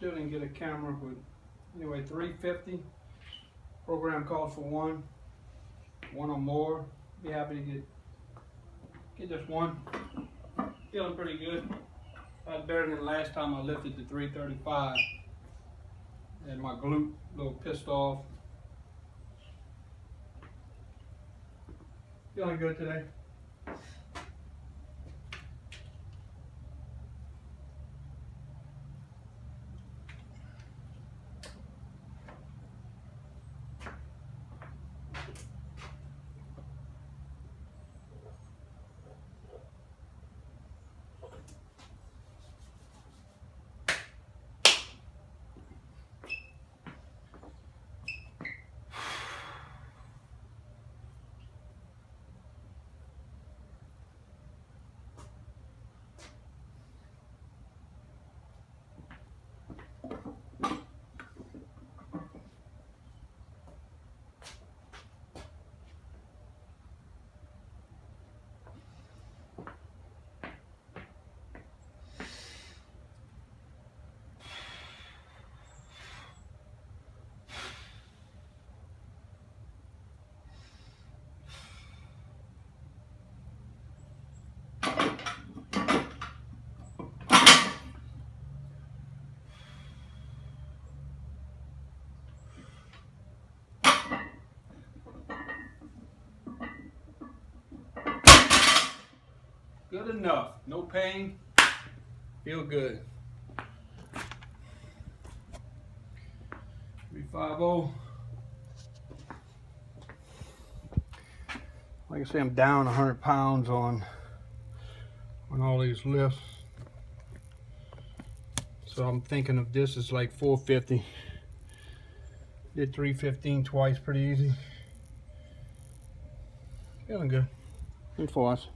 Still didn't get a camera, but anyway, three fifty. Program calls for one, one or more. Be happy to get get just one. Feeling pretty good. That's better than the last time I lifted to 335. And my glute a little pissed off. Feeling good today. Good enough. No pain. Feel good. 350. Like I say, I'm down 100 pounds on on all these lifts. So I'm thinking of this as like 450. Did 315 twice, pretty easy. Feeling good. Good for us.